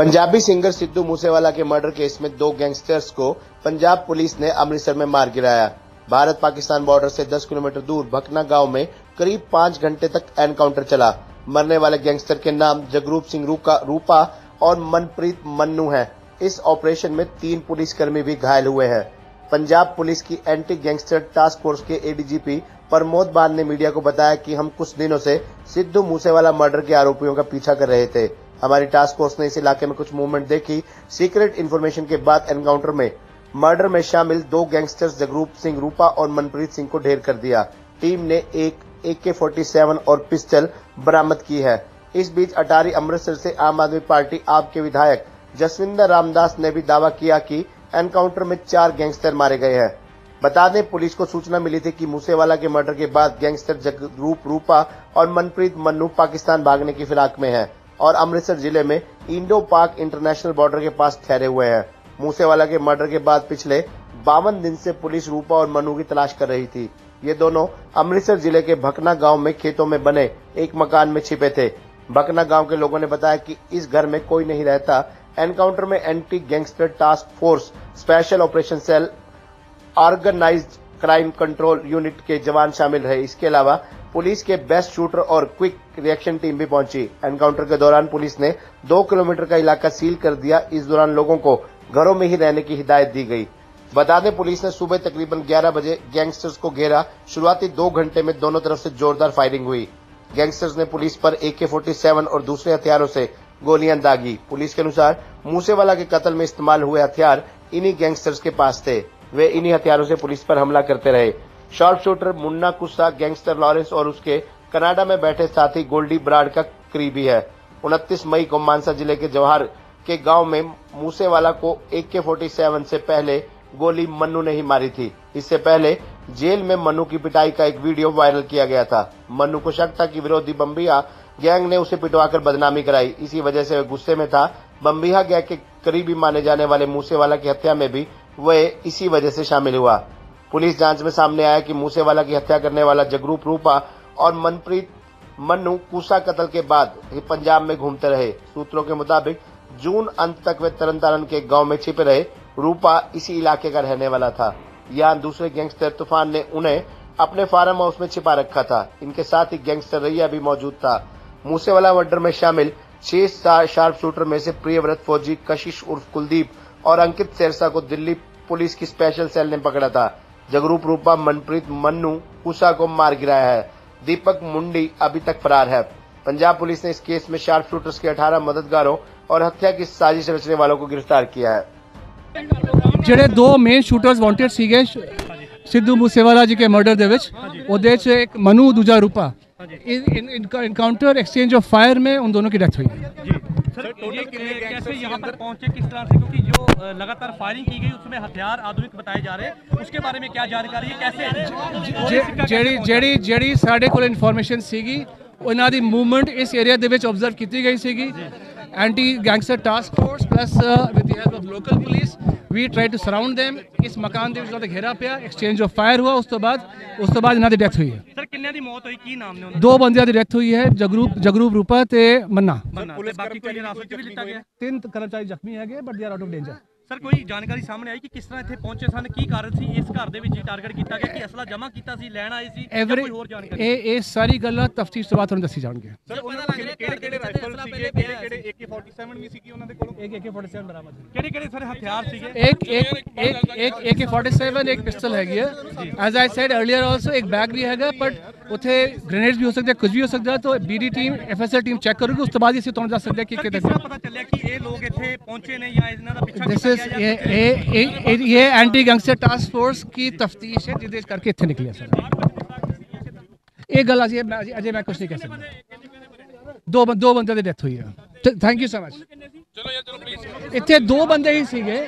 Punjabi singer Sidhu Moosewala के murder case में दो गैंगस्टर्स को पंजाब पुलिस ने अमृतसर में मार गिराया। भारत पाकिस्तान बॉर्डर से 10 किलोमीटर दूर भकना गाँव में करीब पाँच घंटे तक एनकाउंटर चला। मरने वाले गैंगस्टर के नाम जगरूप सिंह रूका रूपा और मनप्रीत मन्नू हैं। इस ऑपरेशन में तीन पुलिसकर्मी भी घायल हुए हैं। पंजाब पुलिस की एंटी गैंगस्टर टास्क फोर्स के एडीजीपी प्रमोद बान ने मीडिया को बताया कि हम कुछ दिनों से सिद्धू मूसेवाला मर्डर के आरोपियों का पीछा कर रहे थे। हमारी टास्क फोर्स ने इस इलाके में कुछ मूवमेंट देखी। सीक्रेट इन्फॉर्मेशन के बाद एनकाउंटर में मर्डर में शामिल दो गैंगस्टर्स जगरूप सिंह रूपा और मनप्रीत सिंह को ढेर कर दिया। टीम ने एक ए फोर्टी सेवन और पिस्टल बरामद की है। इस बीच अटारी अमृतसर से आम आदमी पार्टी आप के विधायक जसविंदर रामदास ने भी दावा किया कि एनकाउंटर में चार गैंगस्टर मारे गए हैं। बता दें, पुलिस को सूचना मिली थी कि मूसेवाला के मर्डर के बाद गैंगस्टर जगरूप रूपा और मनप्रीत मन्नू पाकिस्तान भागने की फिराक में है। और अमृतसर ज़िले में इंडो पाक इंटरनेशनल बॉर्डर के पास ठहरे हुए हैं। मूसेवाला के मर्डर के बाद पिछले बावन दिन से पुलिस रूपा और मनु की तलाश कर रही थी। ये दोनों अमृतसर ज़िले के भकना गाँव में खेतों में बने एक मकान में छिपे थे। भकना गाँव के लोगों ने बताया कि इस घर में कोई नहीं रहता। एनकाउंटर में anti gangster task force special operation cell organised crime control unit के जवान शामिल रहे। इसके अलावा पुलिस के बेस्ट शूटर और क्विक रिएक्शन टीम भी पहुँची। एनकाउंटर के दौरान पुलिस ने दो किलोमीटर का इलाका सील कर दिया। इस दौरान लोगों को घरों में ही रहने की हिदायत दी गई। बता दें, पुलिस ने सुबह तकरीबन 11 बजे गैंगस्टर्स को घेरा। शुरुआती दो घंटे में दोनों तरफ़ से जोरदार फायरिंग हुई। गैंगस्टर्स ने पुलिस पर ए के फोर्टी सेवन और दूसरे हथियारों से गोलियाँ दागी। पुलिस के अनुसार, मूसेवाला के कत्ल में इस्तेमाल हुए हथियार इन्हीं गैंगस्टर्स के पास थे। वे इन्हीं हथियारों से पुलिस पर हमला करते रहे। Sharp shooter Munna Kussa, gangster Lawrence और उसके कनाडा में बैठे साथी गोल्डी ब्राड का करीबी है। उनतीस मई को मानसा ज़िले के जवाहर के गाँव में मूसेवाला को ए के फोर्टी सेवन से पहले गोली मन्नू ने ही मारी थी। इससे पहले जेल में मन्नू की पिटाई का एक वीडियो वायरल किया गया था। मन्नू को शक था कि विरोधी बम्बिया गैंग ने उसे पिटवाकर बदनामी कराई। इसी वजह से वह गुस्से में था। बम्बिया गैंग के करीबी माने जाने वाले मूसेवाला की हत्या में भी वह इसी वजह से शामिल हुआ। पुलिस जाँच में सामने आया कि मूसेवाला की हत्या करने वाला जगरूप रूपा और मनप्रीत मन्नू कूसा कत्ल के बाद पंजाब में घूमते रहे। सूत्रों के मुताबिक, जून अंत तक वे तरन तारण के गाँव में छिपे रहे। रूपा इसी इलाके का रहने वाला था। यहाँ दूसरे गैंगस्टर तूफ़ान ने उन्हें अपने फार्म हाउस में छिपा रखा था। इनके साथ ही गैंगस्टर रैया भी मौजूद था। मूसेवाला मर्डर में शामिल, छह शार्प शूटर में से प्रियव्रत फौजी कशिश उर्फ़ कुलदीप और अंकित सेरसा को दिल्ली पुलिस की स्पेशल सेल ने पकड़ा था। जगरूप रूपा मनप्रीत मन्नू कुशा को मार गिराया है दीपक मुंडी अभी तक फरार है पंजाब पुलिस ने इस केस में शार्प शूटर्स के 18 मददगारों और हत्या की साजिश रचने वालों को गिरफ्तार किया है ਜਿਹੜੇ ਦੋ ਮੇਨ ਸ਼ੂਟਰਸ ਵਾਂਟਡ ਸੀਗੇ ਸਿੱਧੂ ਮੂਸੇਵਾਲਾ ਜੀ ਕੇ ਮਰਡਰ ਦੇ ਵਿੱਚ ਉਹਦੇ ਚ ਇੱਕ ਮਨੂ ਦੂਜਾ Rupa encounter exchange of fire में उन दोनों की डेथ हुई है जी सर ये कैसे यहाँ पर पहुंचे किस तरह से क्योंकि जो अ, लगातार फायरिंग की गई उसमें हथियार आधुनिक बताए जा रहे हैं उसके बारे में क्या जानकारी है कैसे ਜੇ- ਜਿਹੜੀ ਜਿਹੜੀ ਜਿਹੜੀ ਸਾਡੇ ਕੋਲ ਇਨਫੋਰਮੇਸ਼ਨ ਸੀਗੀ ਉਹਨਾਂ ਦੀ ਮੂਵਮੈਂਟ ਇਸ ਏਰੀਆ ਦੇ ਵਿੱਚ ਆਬਜ਼ਰਵ ਕੀਤੀ ਗਈ ਸੀਗੀ anti gangster task force plus with the help of local police we try to surround them. ਇਸ ਮਕਾਨ ਦੇ ਵਿੱਚ ਉਹਨਾਂ ਦਾ ਘੇਰਾ ਪਿਆ ਐਕਸਚੇਂਜ ਆਫ ਫਾਇਰ ਹੁਆ ਉਸ ਤੋਂ ਬਾਅਦ ਉਸ ਤੋਂ ਬਾਅਦ ਇਹਨਾਂ ਦੀ ਡੈਥ ਹੋਈ ਹੈ। ਸਰ ਕਿੰਨਿਆਂ ਦੀ ਮੌਤ ਹੋਈ? ਕੀ ਨਾਮ ਨੇ ਉਹਨਾਂ ਦੋ ਬੰਦਿਆਂ ਦੀ ਡੈਥ ਹੋਈ ਹੈ ਜਗਰੂਪ ਜਗਰੂਪ ਰੂਪਾ ਤੇ ਮੰਨਾ। ਪੁਲਿਸ ਬਾਕੀ ਕੋਈ ਹਿਰਾਸਤ ਚ ਵੀ ਲਿੱਤਾ ਗਿਆ? ਤਿੰਨ ਕਰਮਚਾਰੀ ਜ਼ਖਮੀ ਹੈਗੇ but they are out of danger sir ਕੋਈ ਜਾਣਕਾਰੀ ਸਾਹਮਣੇ ਆਈ ਕਿ ਕਿਸ ਤਰ੍ਹਾਂ ਇੱਥੇ ਪਹੁੰਚੇ ਸਨ? ਕੀ ਕਾਰਨ ਸੀ? ਇਸ ਘਰ ਦੇ ਵਿੱਚ ਟਾਰਗੇਟ ਕੀਤਾ ਗਿਆ? ਕਿ ਅਸਲਾ ਜਮ੍ਹਾਂ ਕੀਤਾ ਸੀ? ਲੈਣ ਆਏ ਸੀ? ਜਾਂ ਕੋਈ ਹੋਰ ਜਾਣਕਾਰੀ? ਇਹ ਇਹ ਸਾਰੀ ਗੱਲਾਂ ਤਫਤੀਸ਼ ਤੋਂ ਬਾਅਦ ਤੁਹਾਨੂੰ ਦੱਸੀ ਜਾਣਗੀਆਂ। ਸਰ ਉਹਨਾਂ ਕਿਹੜੇ ਕਿਹੜੇ ਰਾਈਫਲ ਸੀਗੇ ਕਿਹੜੇ ਕਿਹੜੇ AK47 ਵੀ ਸੀਗੀ ਉਹਨਾਂ ਦੇ ਕੋਲ ਇੱਕ AK47 ਬਰਾਮਦ ਹੈ ਕਿਹੜੇ ਕਿਹੜੇ ਸਰ ਹਥਿਆਰ ਸੀਗੇ एक एक एक एक AK47 एक पिस्टल हैगी है as I said earlier also एक बैग भी हैगा बट ਉੱਥੇ ਗ੍ਰੇਨੇਡਸ ਵੀ ਹੋ ਸਕਦੇ ਕੁਝ ਵੀ ਹੋ ਸਕਦਾ ਤਾਂ BD team FSL team check ਕਰੂਗੀ ਉਸ ਤੋਂ ਬਾਅਦ ਹੀ ਅਸੀਂ ਤੁਹਾਨੂੰ ਦੱਸ ਸਕਦੇ ਹਾਂ ਕਿ ਸਰ ਕਿਤੇ ਕਿਸ ਤਰ੍ਹਾਂ ਪਤਾ ਚੱਲਿਆ ਕਿ ਇਹ ਲੋਕ ਇੱਥੇ ਪਹੁੰਚੇ ਨੇ ਜਾਂ ਇਹਨਾਂ ਦਾ ਪਿੱਛਾ दिस ਕੀਤਾ इज ਗਿਆ ਜਾਂ ये ये ये- ये एंटी गैंगस्टर टास्क फोर्स की तफ्तीश है जिसके करके इतने निकले सर ਇਹ ਗੱਲ ਅਜੇ ਮੈਂ ਅਜੇ- ਅਜੇ ਮੈਂ ਕੁਝ ਨਹੀਂ ਕਹਿ ਸਕਦਾ ਦੋ ਬੰ- ਦੋ ਬੰਦੇ ਦੀ ਡੈਥ ਹੋਈ ਹੈ ਥੈਂਕ ਯੂ ਸੋ ਮਚ ਚਲੋ ਯਾਰ ਚਲੋ ਪਲੀਜ਼ ਇੱਥੇ ਦੋ ਬੰਦੇ ਹੀ ਸੀਗੇ।